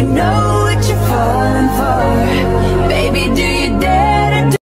you know what you're falling